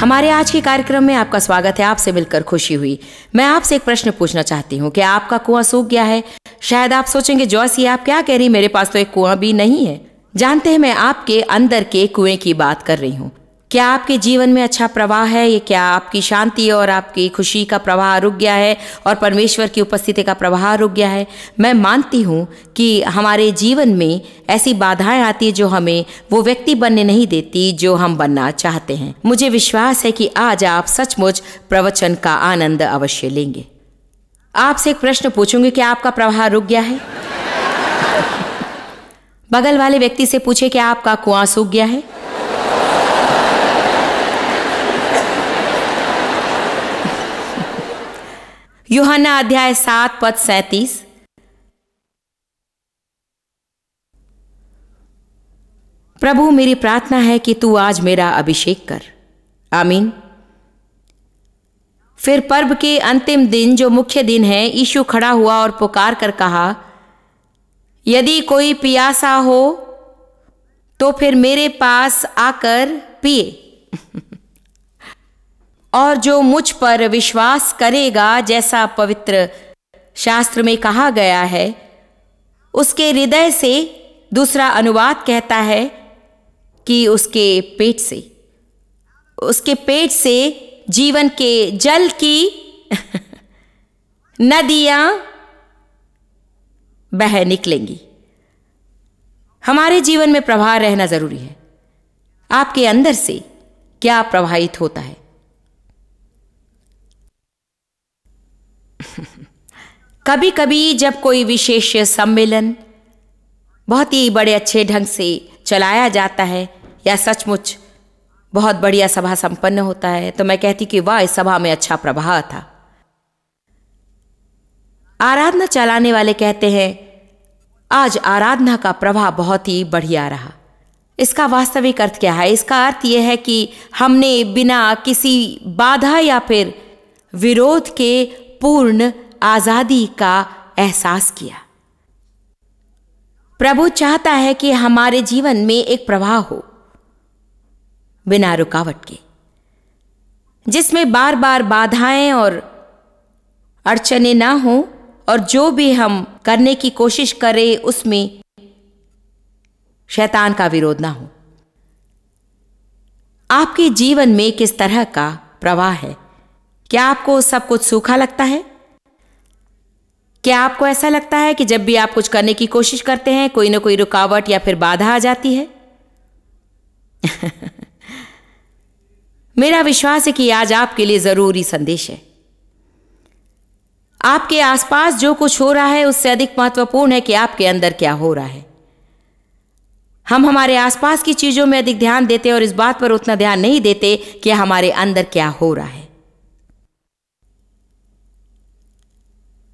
हमारे आज के कार्यक्रम में आपका स्वागत है। आपसे मिलकर खुशी हुई। मैं आपसे एक प्रश्न पूछना चाहती हूँ कि आपका कुआँ सूख गया है? शायद आप सोचेंगे जॉस ये आप क्या कह रही मेरे पास तो एक कुआँ भी नहीं है। जानते हैं, मैं आपके अंदर के कुएँ की बात कर रही हूँ। क्या आपके जीवन में अच्छा प्रवाह है? ये क्या आपकी शांति और आपकी खुशी का प्रवाह रुक गया है और परमेश्वर की उपस्थिति का प्रवाह रुक गया है? मैं मानती हूँ कि हमारे जीवन में ऐसी बाधाएँ आती है जो हमें वो व्यक्ति बनने नहीं देती जो हम बनना चाहते हैं। मुझे विश्वास है कि आज आप सचमुच प्रवचन का आनंद अवश्य लेंगे। आपसे एक प्रश्न पूछूँगी कि आपका प्रवाह रुक गया है? बगल वाले व्यक्ति से पूछे कि आपका कुआँ सूख गया है? यूहन्ना अध्याय सात, पद सैतीस। प्रभु, मेरी प्रार्थना है कि तू आज मेरा अभिषेक कर। आमीन। फिर पर्व के अंतिम दिन, जो मुख्य दिन है, यीशु खड़ा हुआ और पुकार कर कहा, यदि कोई पियासा हो तो फिर मेरे पास आकर पिए। और जो मुझ पर विश्वास करेगा, जैसा पवित्र शास्त्र में कहा गया है, उसके हृदय से दूसरा अनुवाद कहता है कि उसके पेट से। उसके पेट से जीवन के जल की नदियाँ बह निकलेंगी। हमारे जीवन में प्रवाह रहना ज़रूरी है। आपके अंदर से क्या प्रवाहित होता है? कभी कभी जब कोई विशेष सम्मेलन बहुत ही बड़े अच्छे ढंग से चलाया जाता है या सचमुच बहुत बढ़िया सभा संपन्न होता है तो मैं कहती कि वाह, इस सभा में अच्छा प्रभाव था। आराधना चलाने वाले कहते हैं, आज आराधना का प्रभाव बहुत ही बढ़िया रहा। इसका वास्तविक अर्थ क्या है? इसका अर्थ यह है कि हमने बिना किसी बाधा या फिर विरोध के पूर्ण आज़ादी का एहसास किया। प्रभु चाहता है कि हमारे जीवन में एक प्रवाह हो, बिना रुकावट के, जिसमें बार बार बाधाएँ और अड़चने ना हो और जो भी हम करने की कोशिश करें, उसमें शैतान का विरोध ना हो। आपके जीवन में किस तरह का प्रवाह है? क्या आपको सब कुछ सूखा लगता है? क्या आपको ऐसा लगता है कि जब भी आप कुछ करने की कोशिश करते हैं, कोई ना कोई रुकावट या फिर बाधा आ जाती है? मेरा विश्वास है कि आज आपके लिए ज़रूरी संदेश है। आपके आसपास जो कुछ हो रहा है, उससे अधिक महत्वपूर्ण है कि आपके अंदर क्या हो रहा है। हम हमारे आसपास की चीज़ों में अधिक ध्यान देते और इस बात पर उतना ध्यान नहीं देते कि हमारे अंदर क्या हो रहा है।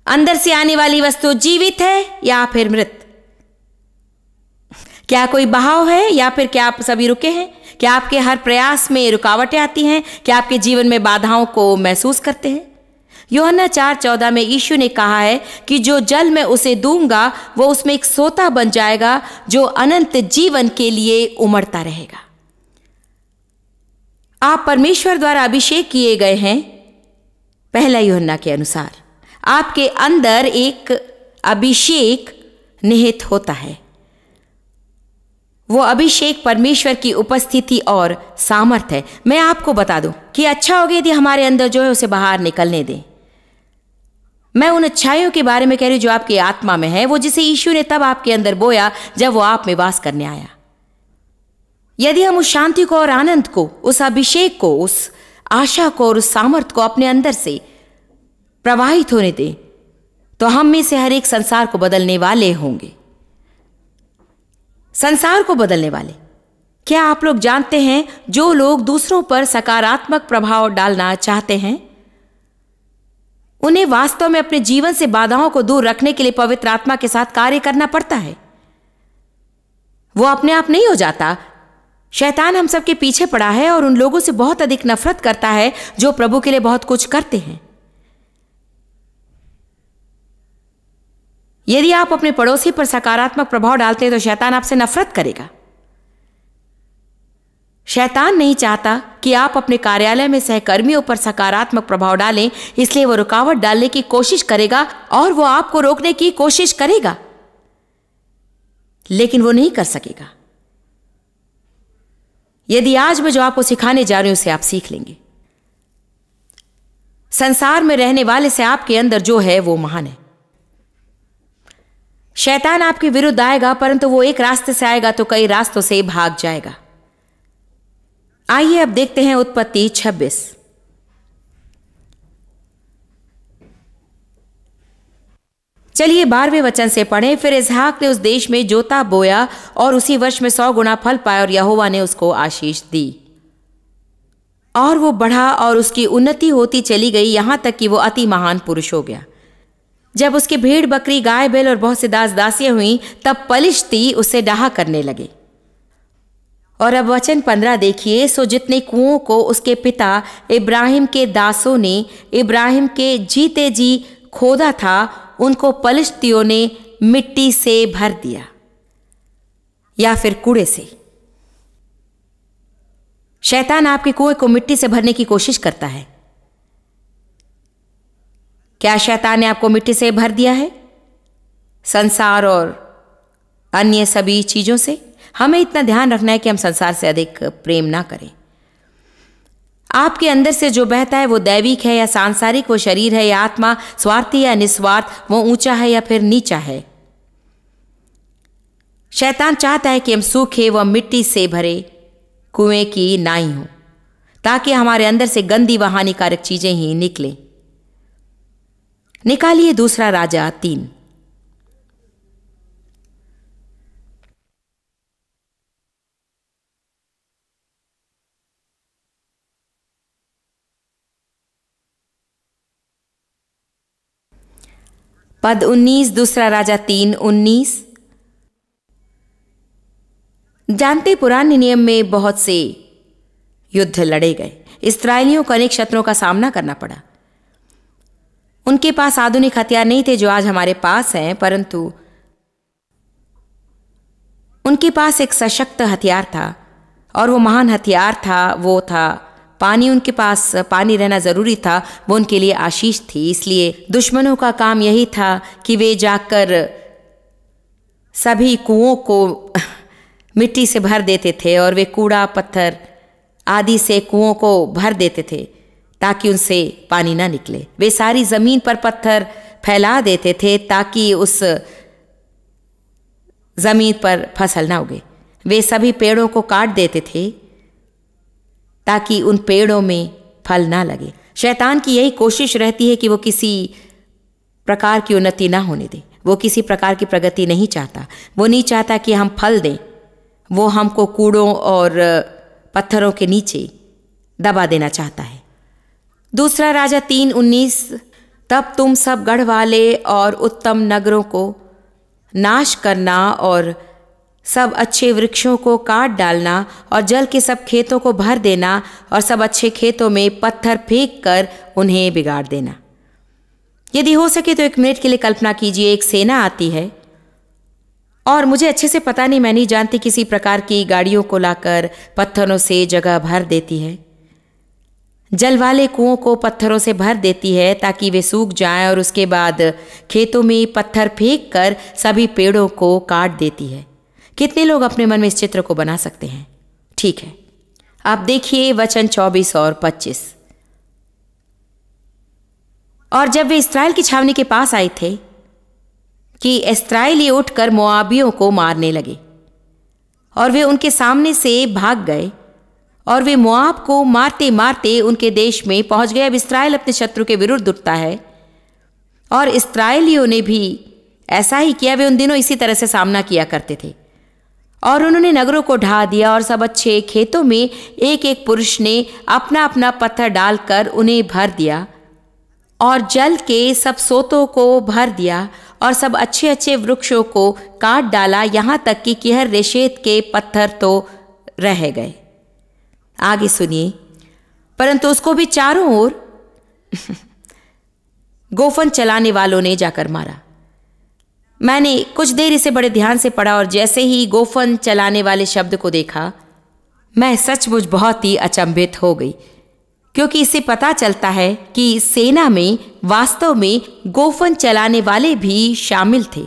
अंदर से आने वाली वस्तु जीवित है या फिर मृत? क्या कोई बहाव है या फिर क्या आप सभी रुके हैं? क्या आपके हर प्रयास में रुकावटें आती हैं? क्या आपके जीवन में बाधाओं को महसूस करते हैं? योहना चार चौदह में यीशु ने कहा है कि जो जल मैं उसे दूँगा, वो उसमें एक सोता बन जाएगा, जो अनंत जीवन के लिए उमड़ता रहेगा। आप परमेश्वर द्वारा अभिषेक किए गए हैं, पहला योहन्ना के अनुसार। आपके अंदर एक अभिषेक निहित होता है। वो अभिषेक परमेश्वर की उपस्थिति और सामर्थ है। मैं आपको बता दूँ कि अच्छा होगा यदि हमारे अंदर जो है उसे बाहर निकलने दें। मैं उन अच्छाइयों के बारे में कह रही हूँ जो आपकी आत्मा में है। वो जिसे यीशु ने तब आपके अंदर बोया जब वो आप में वास करने आया। यदि हम उस शांति को और आनंद को, उस अभिषेक को, उस आशा को और उस सामर्थ को अपने अंदर से प्रवाहित होने दें तो हम में से हर एक संसार को बदलने वाले होंगे। संसार को बदलने वाले। क्या आप लोग जानते हैं जो लोग दूसरों पर सकारात्मक प्रभाव डालना चाहते हैं? उन्हें वास्तव में अपने जीवन से बाधाओं को दूर रखने के लिए पवित्र आत्मा के साथ कार्य करना पड़ता है। वो अपने आप नहीं हो जाता। शैतान हम सबके पीछे पड़ा है और उन लोगों से बहुत अधिक नफरत करता है जो प्रभु के लिए बहुत कुछ करते हैं। यदि आप अपने पड़ोसी पर सकारात्मक प्रभाव डालते हैं तो शैतान आपसे नफरत करेगा। शैतान नहीं चाहता कि आप अपने कार्यालय में सहकर्मियों पर सकारात्मक प्रभाव डालें, इसलिए वो रुकावट डालने की कोशिश करेगा और वो आपको रोकने की कोशिश करेगा। लेकिन वो नहीं कर सकेगा। यदि आज मैं जो आपको सिखाने जा रही हूँ, उसे आप सीख लेंगे। संसार में रहने वाले से आपके अंदर जो है, वो महान है। शैतान आपके विरुद्ध आएगा, परंतु वो एक रास्ते से आएगा तो कई रास्तों से भाग जाएगा। आइए अब देखते हैं उत्पत्ति 26 चलिए बारहवें वचन से पढ़ें। फिर इसहाक ने उस देश में जोता, बोया और उसी वर्ष में सौ गुना फल पाया और यहोवा ने उसको आशीष दी। और वो बढ़ा और उसकी उन्नति होती चली गई। यहाँ तक कि वो अति महान पुरुष हो गया। जब उसके भेड़, बकरी, गाय, बैल और बहुत से दास, दासियाँ हुई, तब पलिश्ती उसे डाहा करने लगे। और अब वचन पंद्रह देखिए, सो जितने कुओं को उसके पिता इब्राहिम के दासों ने, इब्राहिम के जीते जी खोदा था, उनको पलिश्तियों ने मिट्टी से भर दिया, या फिर कूड़े से। शैतान आपके कुएँ को मिट्टी से भरने की कोशिश करता है। क्या शैतान ने आपको मिट्टी से भर दिया है? संसार और अन्य सभी चीज़ों से हमें इतना ध्यान रखना है कि हम संसार से अधिक प्रेम ना करें। आपके अंदर से जो बहता है वो दैविक है या सांसारिक, वो शरीर है या आत्मा, स्वार्थी या निस्वार्थ, वो ऊँचा है या फिर नीचा है। शैतान चाहता है कि हम सूखे व मिट्टी से भरे कुएँ की नाई हो, ताकि हमारे अंदर से गंदी व हानिकारक चीज़ें ही निकलें। निकालिए दूसरा राजा तीन। पद उन्नीस, दूसरा राजा तीन, उन्नीस। जानते पुराने नियम में बहुत से युद्ध लड़े गए। इसराइलियों को अनेक शत्रुओं का सामना करना पड़ा। उनके पास आधुनिक हथियार नहीं थे जो आज हमारे पास हैं, परंतु उनके पास एक सशक्त हथियार था और वो महान हथियार था, वो था। पानी उनके पास, पानी रहना ज़रूरी था, वो उनके लिए आशीष थी। इसलिए दुश्मनों का काम यही था कि वे जाकर सभी कुओं को मिट्टी से भर देते थे और वे कूड़ा, पत्थर आदि से कुओं को भर देते थे। ताकि उनसे पानी ना निकले। वे सारी ज़मीन पर पत्थर फैला देते थे ताकि उस ज़मीन पर फ़सल ना उगे। वे सभी पेड़ों को काट देते थे ताकि उन पेड़ों में फल ना लगे। शैतान की यही कोशिश रहती है कि वो किसी प्रकार की उन्नति ना होने दे। वो किसी प्रकार की प्रगति नहीं चाहता। वो नहीं चाहता कि हम फल दें। वो हमको कूड़ों और पत्थरों के नीचे दबा देना चाहता है। दूसरा राजा तीन उन्नीस, तब तुम सब गढ़ वाले और उत्तम नगरों को नाश करना और सब अच्छे वृक्षों को काट डालना और जल के सब खेतों को भर देना और सब अच्छे खेतों में पत्थर फेंक कर उन्हें बिगाड़ देना। यदि हो सके तो एक मिनट के लिए कल्पना कीजिए, एक सेना आती है और मुझे अच्छे से पता नहीं, मैं नहीं जानती किसी प्रकार की गाड़ियों को लाकर पत्थरों से जगह भर देती है। जल वाले कुओं को पत्थरों से भर देती है ताकि वे सूख जाएँ और उसके बाद खेतों में पत्थर फेंक कर सभी पेड़ों को काट देती है। कितने लोग अपने मन में इस चित्र को बना सकते हैं? ठीक है। आप देखिए वचन 24 और 25 और जब वे इसराइल की छावनी के पास आए थे कि इसराइली उठकर मुआबियों को मारने लगे और वे उनके सामने से भाग गए और वे मुआब को मारते मारते उनके देश में पहुँच गए। अब इसराइल अपने शत्रु के विरुद्ध उठता है। और इसराइलियों ने भी ऐसा ही किया। वे उन दिनों इसी तरह से सामना किया करते थे। और उन्होंने नगरों को ढा दिया और सब अच्छे खेतों में एक एक पुरुष ने अपना अपना पत्थर डालकर उन्हें भर दिया और जल के सब सोतों को भर दिया और सब अच्छे अच्छे वृक्षों को काट डाला। यहाँ तक कि किहर रेशेत के पत्थर तो रह गए। आगे सुनिए। परंतु उसको भी चारों ओर गोफन चलाने वालों ने जाकर मारा। मैंने कुछ देर इसे बड़े ध्यान से पढ़ा और जैसे ही गोफन चलाने वाले शब्द को देखा, मैं सचमुच बहुत ही अचंभित हो गई, क्योंकि इससे पता चलता है कि सेना में, वास्तव में गोफन चलाने वाले भी शामिल थे।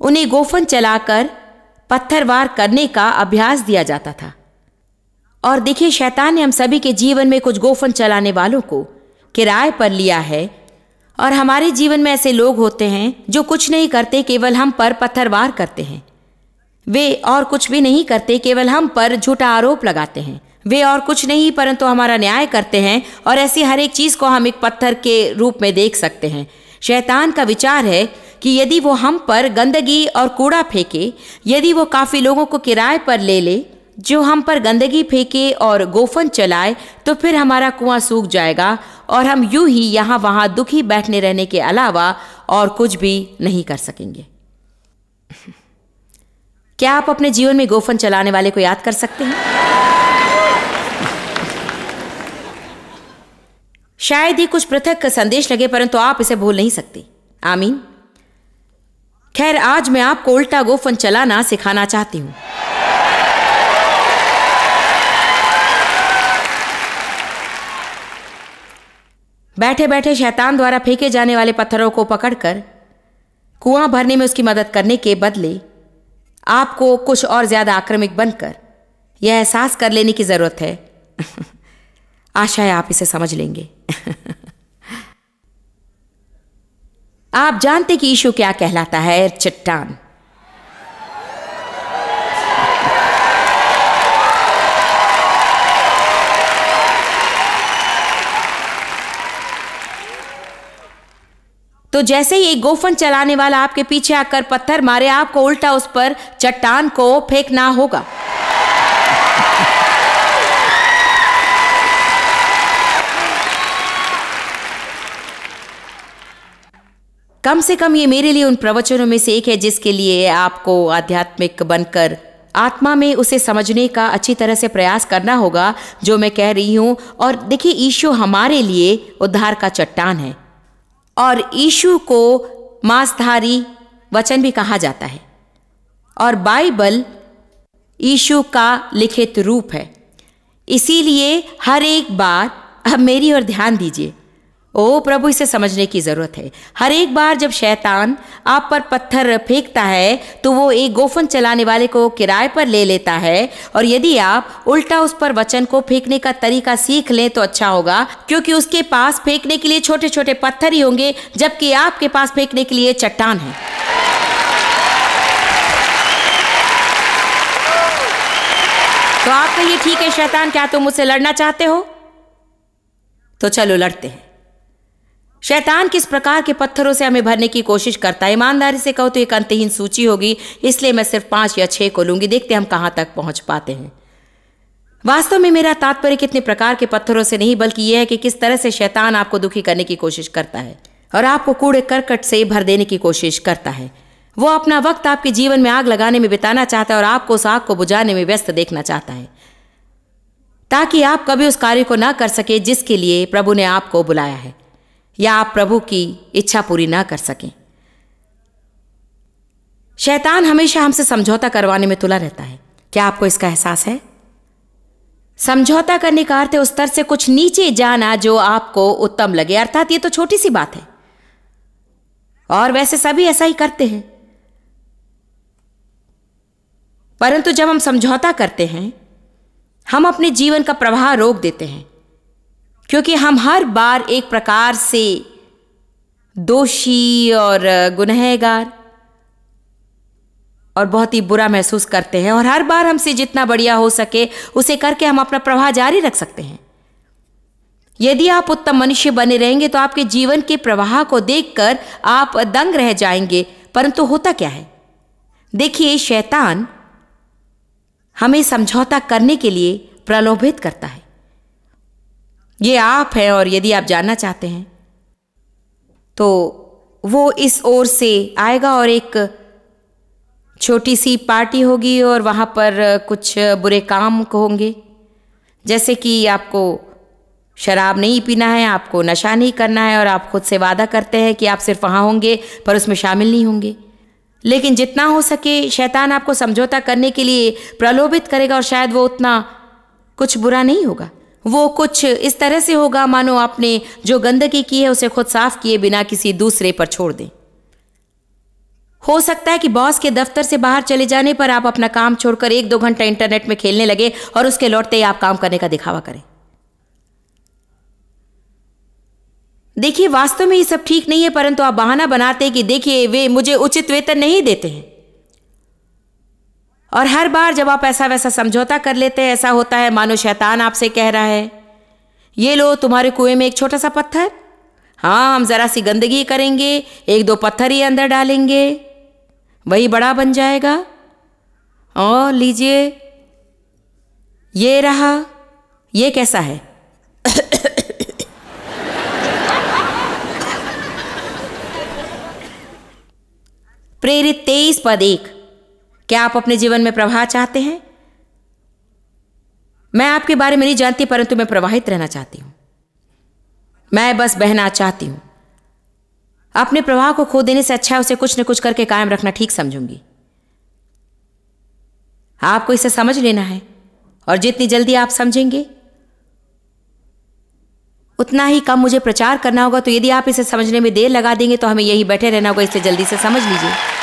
उन्हें गोफन चलाकर पत्थरवार करने का अभ्यास दिया जाता था। और देखिए, शैतान ने हम सभी के जीवन में कुछ गोफन चलाने वालों को किराए पर लिया है। और हमारे जीवन में ऐसे लोग होते हैं जो कुछ नहीं करते, केवल हम पर पत्थरवार करते हैं। वे और कुछ भी नहीं करते, केवल हम पर झूठा आरोप लगाते हैं। वे और कुछ नहीं, परंतु हमारा न्याय करते हैं और ऐसी हर एक चीज़ को हम एक पत्थर के रूप में देख सकते हैं। शैतान का विचार है कि यदि वो हम पर गंदगी और कूड़ा फेंके, यदि वो काफ़ी लोगों को किराए पर ले ले, जो हम पर गंदगी फेंके और गोफन चलाए तो फिर हमारा कुआँ सूख जाएगा और हम यूँ ही यहाँ वहाँ दुखी बैठने रहने के अलावा और कुछ भी नहीं कर सकेंगे। क्या आप अपने जीवन में गोफन चलाने वाले को याद कर सकते हैं? शायद ही कुछ पृथक संदेश लगे, परंतु आप इसे भूल नहीं सकते। आमीन। खैर, आज मैं आपको उल्टा गोफन चलाना सिखाना चाहती हूँ। बैठे बैठे शैतान द्वारा फेंके जाने वाले पत्थरों को पकड़कर, कुआँ भरने में उसकी मदद करने के बदले, आपको कुछ और ज़्यादा आक्रमिक बनकर, यह एहसास कर लेने की ज़रूरत है। आशा है आप इसे समझ लेंगे। आप जानते कि ईशु क्या कहलाता है? चट्टान। तो जैसे ही एक गोफन चलाने वाला आपके पीछे आकर पत्थर मारे, आपको उल्टा उस पर चट्टान को फेंकना होगा। कम से कम ये मेरे लिए उन प्रवचनों में से एक है जिसके लिए आपको आध्यात्मिक बनकर आत्मा में उसे समझने का अच्छी तरह से प्रयास करना होगा, जो मैं कह रही हूँ। और देखिए, ईशु हमारे लिए उद्धार का चट्टान है। और ईशु को मांसधारी वचन भी कहा जाता है। और बाइबल ईशु का लिखित रूप है। इसीलिए हर एक बार अब मेरी ओर ध्यान दीजिए। ओ प्रभु, इसे समझने की ज़रूरत है। हर एक बार जब शैतान आप पर पत्थर फेंकता है तो वो एक गोफन चलाने वाले को किराए पर ले लेता है। और यदि आप उल्टा उस पर वचन को फेंकने का तरीका सीख लें तो अच्छा होगा, क्योंकि उसके पास फेंकने के लिए छोटे छोटे पत्थर ही होंगे, जबकि आपके पास फेंकने के लिए चट्टान है। तो आप कहिए ठीक है शैतान, क्या तुम मुझसे लड़ना चाहते हो? तो चलो लड़ते हैं। शैतान किस प्रकार के पत्थरों से हमें भरने की कोशिश करता है? ईमानदारी से कहो तो एक अंतहीन सूची होगी, इसलिए मैं सिर्फ़ पाँच या छह को लूँगी। देखते हम कहाँ तक पहुँच पाते हैं। वास्तव में मेरा तात्पर्य कितने प्रकार के पत्थरों से नहीं, बल्कि यह है कि किस तरह से शैतान आपको दुखी करने की कोशिश करता है और आपको कूड़े करकट से भर देने की कोशिश करता है। वो अपना वक्त आपके जीवन में आग लगाने में बिताना चाहता है और आपको उस आग को बुझाने में व्यस्त देखना चाहता है, ताकि आप कभी उस कार्य को ना कर सके जिसके लिए प्रभु ने आपको बुलाया है। या आप प्रभु की इच्छा पूरी ना कर सकें। शैतान हमेशा हमसे समझौता करवाने में तुला रहता है। क्या आपको इसका एहसास है? समझौता करने का अर्थ है उस स्तर से कुछ नीचे जाना जो आपको उत्तम लगे। अर्थात ये तो छोटी सी बात है। और वैसे सभी ऐसा ही करते हैं। परंतु जब हम समझौता करते हैं, हम अपने जीवन का प्रवाह रोक देते हैं। क्योंकि हम हर बार एक प्रकार से दोषी और गुनहगार और बहुत ही बुरा महसूस करते हैं और हर बार हमसे जितना बढ़िया हो सके, उसे करके हम अपना प्रवाह जारी रख सकते हैं। यदि आप उत्तम मनुष्य बने रहेंगे तो आपके जीवन के प्रवाह को देखकर आप दंग रह जाएँगे। परंतु होता क्या है? देखिए, शैतान हमें समझौता करने के लिए प्रलोभित करता है। ये आप हैं और यदि आप जानना चाहते हैं तो वो इस ओर से आएगा और एक छोटी सी पार्टी होगी और वहाँ पर कुछ बुरे काम होंगे। जैसे कि आपको शराब नहीं पीना है, आपको नशा नहीं करना है और आप खुद से वादा करते हैं कि आप सिर्फ़ वहाँ होंगे पर उसमें शामिल नहीं होंगे। लेकिन जितना हो सके शैतान आपको समझौता करने के लिए प्रलोभित करेगा और शायद वो उतना कुछ बुरा नहीं होगा। वो कुछ इस तरह से होगा, मानो आपने जो गंदगी की है, उसे खुद साफ़ किए बिना किसी दूसरे पर छोड़ दें। हो सकता है कि बॉस के दफ्तर से बाहर चले जाने पर आप अपना काम छोड़कर एक दो घंटा इंटरनेट में खेलने लगे और उसके लौटते ही आप काम करने का दिखावा करें। देखिए, वास्तव में ये सब ठीक नहीं है, परंतु आप बहाना बनाते हैं कि देखिए, वे मुझे उचित वेतन नहीं देते हैं। और हर बार जब आप ऐसा वैसा समझौता कर लेते हैं, ऐसा होता है, मानो शैतान आपसे कह रहा है, ये लो, तुम्हारे कुएँ में एक छोटा सा पत्थर। हाँ हम जरा सी गंदगी करेंगे, एक दो पत्थर ही अंदर डालेंगे। वही बड़ा बन जाएगा। और लीजिए, ये रहा, ये कैसा है? प्रेरित तेईस पद एक। क्या आप अपने जीवन में प्रवाह चाहते हैं? मैं आपके बारे में नहीं जानती, परंतु मैं प्रवाहित रहना चाहती हूँ। मैं बस बहना चाहती हूँ। अपने प्रवाह को खो देने से अच्छा है, उसे कुछ न कुछ करके कायम रखना ठीक समझूँगी। आपको इसे समझ लेना है, और जितनी जल्दी आप समझेंगे, उतना ही कम मुझे प्रचार करना होगा। तो यदि आप इसे समझने में देर लगा देंगे तो हमें यही बैठे रहना होगा। इसे जल्दी से समझ लीजिए।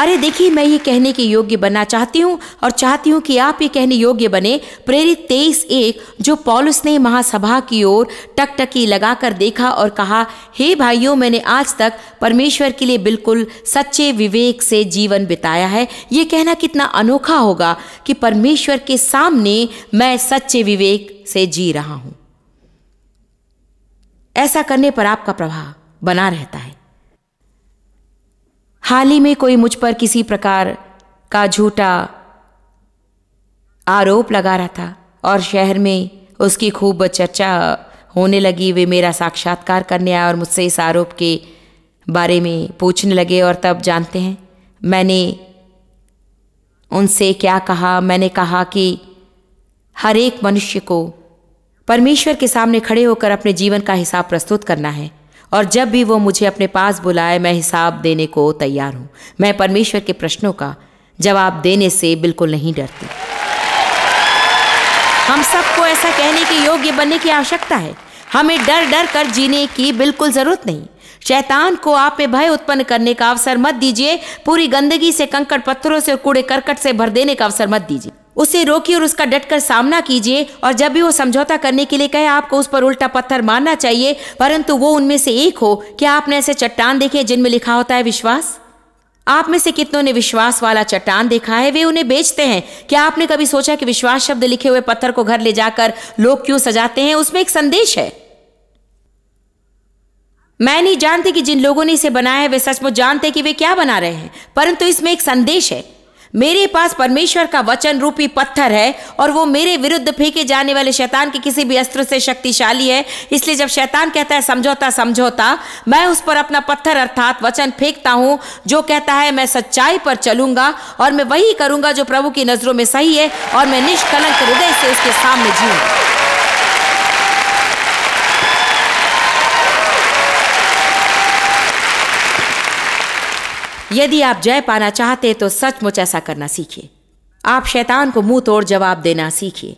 अरे देखिए, मैं ये कहने के योग्य बनना चाहती हूँ और चाहती हूँ कि आप ये कहने योग्य बने। प्रेरित तेईस एक, जो पॉलिस ने महासभा की ओर टकटकी लगाकर देखा और कहा, हे भाइयों, मैंने आज तक परमेश्वर के लिए बिल्कुल सच्चे विवेक से जीवन बिताया है। ये कहना कितना अनोखा होगा कि परमेश्वर के सामने मैं सच्चे विवेक से जी रहा हूँ। ऐसा करने पर आपका प्रभाव बना रहता है। हाल ही में कोई मुझ पर किसी प्रकार का झूठा आरोप लगा रहा था और शहर में उसकी खूब चर्चा होने लगी। वे मेरा साक्षात्कार करने आए और मुझसे इस आरोप के बारे में पूछने लगे और तब जानते हैं, मैंने उनसे क्या कहा? मैंने कहा कि हर एक मनुष्य को परमेश्वर के सामने खड़े होकर अपने जीवन का हिसाब प्रस्तुत करना है। और जब भी वो मुझे अपने पास बुलाए, मैं हिसाब देने को तैयार हूँ। मैं परमेश्वर के प्रश्नों का जवाब देने से बिल्कुल नहीं डरती। हम सबको ऐसा कहने के योग्य बनने की आवश्यकता है। हमें डर डर कर जीने की बिल्कुल ज़रूरत नहीं। शैतान को आप में भय उत्पन्न करने का अवसर मत दीजिए। पूरी गंदगी से, कंकड़ पत्थरों से कूड़े करकट से भर देने का अवसर मत दीजिए। उसे रोकिए और उसका डटकर सामना कीजिए और जब भी वो समझौता करने के लिए कहे, आपको उस पर उल्टा पत्थर मारना चाहिए, परंतु वो उनमें से एक हो। क्या आपने ऐसे चट्टान देखे जिनमें लिखा होता है विश्वास? आप में से कितनों ने विश्वास वाला चट्टान देखा है? वे उन्हें बेचते हैं। क्या आपने कभी सोचा कि विश्वास शब्द लिखे हुए पत्थर को घर ले जाकर लोग क्यों सजाते हैं? उसमें एक संदेश है। मैं नहीं जानती कि जिन लोगों ने इसे बनाया है, वे सचमुच जानते कि वे क्या बना रहे हैं, परंतु इसमें एक संदेश है। मेरे पास परमेश्वर का वचन रूपी पत्थर है और वो मेरे विरुद्ध फेंके जाने वाले शैतान के किसी भी अस्त्र से शक्तिशाली है। इसलिए जब शैतान कहता है, समझौता समझौता, मैं उस पर अपना पत्थर अर्थात वचन फेंकता हूँ, जो कहता है, मैं सच्चाई पर चलूँगा और मैं वही करूँगा जो प्रभु की नज़रों में सही है और मैं निष्कलंक हृदय से उसके सामने जीऊँगा। यदि आप जय पाना चाहते तो सचमुच ऐसा करना सीखिए। आप शैतान को मुँह तोड़ जवाब देना सीखिए।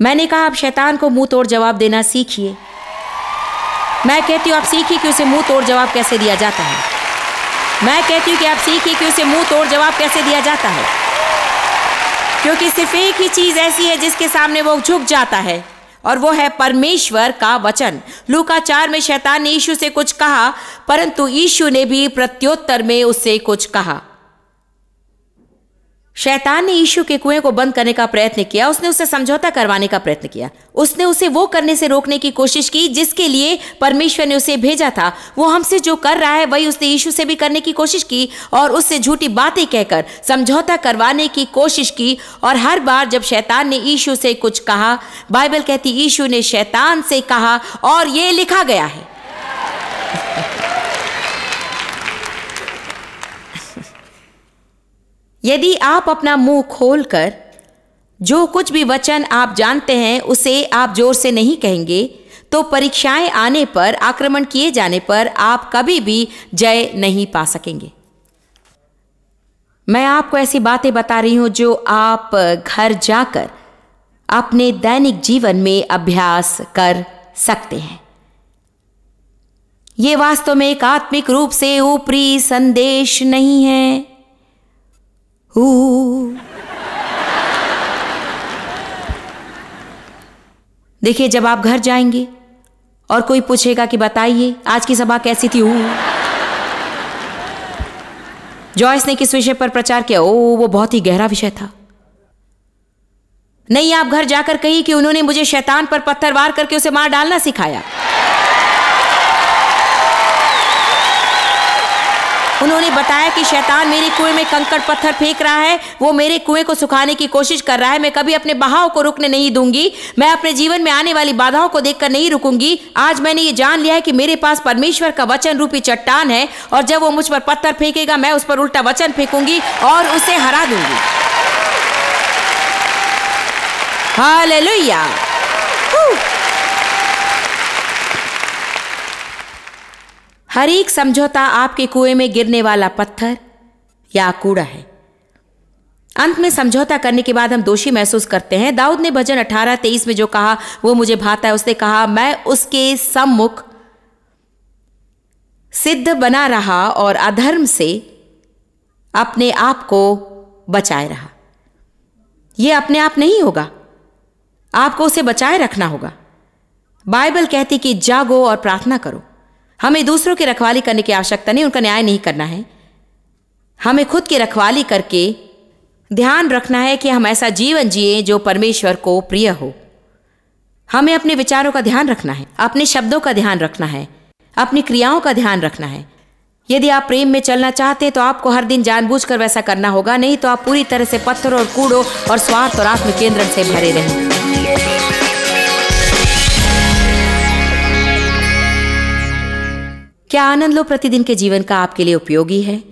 मैंने कहा, आप शैतान को मुँह तोड़ जवाब देना सीखिए। मैं कहती हूँ, आप सीखिए कि उसे मुँह तोड़ जवाब कैसे दिया जाता है। मैं कहती हूँ कि आप सीखिए कि उसे मुँह तोड़ जवाब कैसे दिया जाता है। क्योंकि सिर्फ़ एक ही चीज़ ऐसी है जिसके सामने वो झुक जाता है। और वो है परमेश्वर का वचन। लूका चार में शैतान ने यीशु से कुछ कहा, परंतु यीशु ने भी प्रत्युत्तर में उससे कुछ कहा। शैतान ने यीशु के कुएँ को बंद करने का प्रयत्न किया, उसने उसे समझौता करवाने का प्रयत्न किया। उसने उसे वो करने से रोकने की कोशिश की जिसके लिए परमेश्वर ने उसे भेजा था। वो हमसे जो कर रहा है, वही उसने यीशु से भी करने की कोशिश की और उससे झूठी बातें कहकर समझौता करवाने की कोशिश की और हर बार जब शैतान ने यीशु से कुछ कहा, बाइबल कहती, यीशु ने शैतान से कहा और ये लिखा गया है। यदि आप अपना मुँह खोलकर जो कुछ भी वचन आप जानते हैं, उसे आप ज़ोर से नहीं कहेंगे तो परीक्षाएँ आने पर, आक्रमण किए जाने पर आप कभी भी जय नहीं पा सकेंगे। मैं आपको ऐसी बातें बता रही हूँ जो आप घर जाकर अपने दैनिक जीवन में अभ्यास कर सकते हैं। ये वास्तव में एक आत्मिक रूप से ऊपरी संदेश नहीं है। देखिए, जब आप घर जाएँगे और कोई पूछेगा कि बताइए, आज की सभा कैसी थी? जॉयस ने किस विषय पर प्रचार किया? ओ, वो बहुत ही गहरा विषय था। नहीं, आप घर जाकर कही कि उन्होंने मुझे शैतान पर पत्थर वार करके उसे मार डालना सिखाया। उन्होंने बताया कि शैतान मेरे कुएँ में कंकड़ पत्थर फेंक रहा है। वो मेरे कुएँ को सुखाने की कोशिश कर रहा है। मैं कभी अपने बहाव को रुकने नहीं दूँगी। मैं अपने जीवन में आने वाली बाधाओं को देखकर नहीं रुकूँगी। आज मैंने ये जान लिया है कि मेरे पास परमेश्वर का वचन रूपी चट्टान है और जब वो मुझ पर पत्थर फेंकेगा, मैं उस पर उल्टा वचन फेंकूँगी और उसे हरा दूँगी। हालेलुया। हर एक समझौता आपके कुएँ में गिरने वाला पत्थर या कूड़ा है। अंत में समझौता करने के बाद हम दोषी महसूस करते हैं। दाऊद ने भजन अठारह तेईस में जो कहा, वो मुझे भाता है। उसने कहा, मैं उसके सम्मुख सिद्ध बना रहा और अधर्म से अपने आप को बचाए रहा। यह अपने आप नहीं होगा। आपको उसे बचाए रखना होगा। बाइबल कहती कि जागो और प्रार्थना करो। हमें दूसरों की रखवाली करने की आवश्यकता नहीं, उनका न्याय नहीं करना है। हमें खुद की रखवाली करके ध्यान रखना है कि हम ऐसा जीवन जिए जो परमेश्वर को प्रिय हो। हमें अपने विचारों का ध्यान रखना है, अपने शब्दों का ध्यान रखना है, अपनी क्रियाओं का ध्यान रखना है। यदि आप प्रेम में चलना चाहते हैं तो आपको हर दिन जानबूझकर वैसा करना होगा, नहीं तो आप पूरी तरह से पत्थर और कूड़ों और स्वार्थ और आत्म केंद्र से भरे रहेंगे क्या आनंद लो प्रतिदिन के जीवन का आपके लिए उपयोगी है?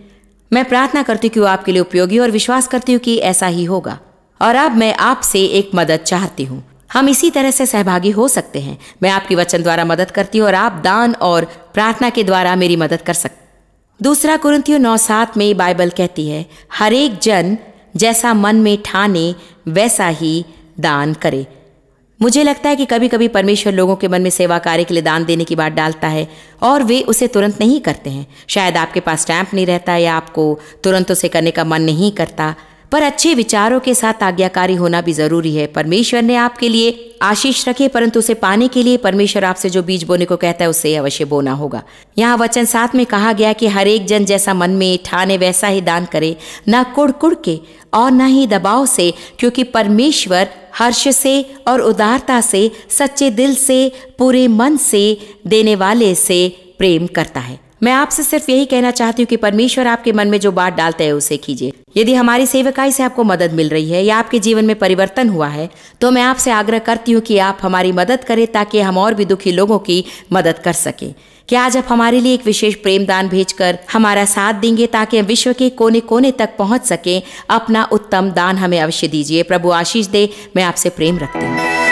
मैं प्रार्थना करती हूँ कि वो आपके लिए उपयोगी और विश्वास करती हूँ कि ऐसा ही होगा। और अब मैं आपसे एक मदद चाहती हूँ। हम इसी तरह से सहभागी हो सकते हैं। मैं आपकी वचन द्वारा मदद करती हूँ और आप दान और प्रार्थना के द्वारा मेरी मदद कर सकते दूसरा कुरंतियों नौ सात में बाइबल कहती है हर एक जन जैसा मन में ठाने, वैसा ही दान करे। मुझे लगता है कि कभी कभी परमेश्वर लोगों के मन में सेवा कार्य के लिए दान देने की बात डालता है और वे उसे तुरंत नहीं करते हैं। शायद आपके पास स्टैंप नहीं रहता या आपको तुरंत उसे करने का मन नहीं करता। पर अच्छे विचारों के साथ आज्ञाकारी होना भी ज़रूरी है। परमेश्वर ने आपके लिए आशीष रखे, परंतु उसे पाने के लिए परमेश्वर आपसे जो बीज बोने को कहता है, उसे अवश्य बोना होगा। यहाँ वचन साथ में कहा गया कि हर एक जन जैसा मन में ठाने, वैसा ही दान करे, न कुड़ कुड़ के और न ही दबाव से, क्योंकि परमेश्वर हर्ष से और उदारता से, सच्चे दिल से, पूरे मन से, देने वाले से प्रेम करता है। मैं आपसे सिर्फ़ यही कहना चाहती हूँ कि परमेश्वर आपके मन में जो बात डालते हैं उसे कीजिए। यदि हमारी सेवकाई से आपको मदद मिल रही है या आपके जीवन में परिवर्तन हुआ है तो मैं आपसे आग्रह करती हूँ कि आप हमारी मदद करें ताकि हम और भी दुखी लोगों की मदद कर सकें। क्या आज आप हमारे लिए एक विशेष प्रेम दान भेजकर हमारा साथ देंगे ताकि हम विश्व के कोने कोने तक पहुँच सकें? अपना उत्तम दान हमें अवश्य दीजिए। प्रभु आशीष दे, मैं आपसे प्रेम रखती हूँ।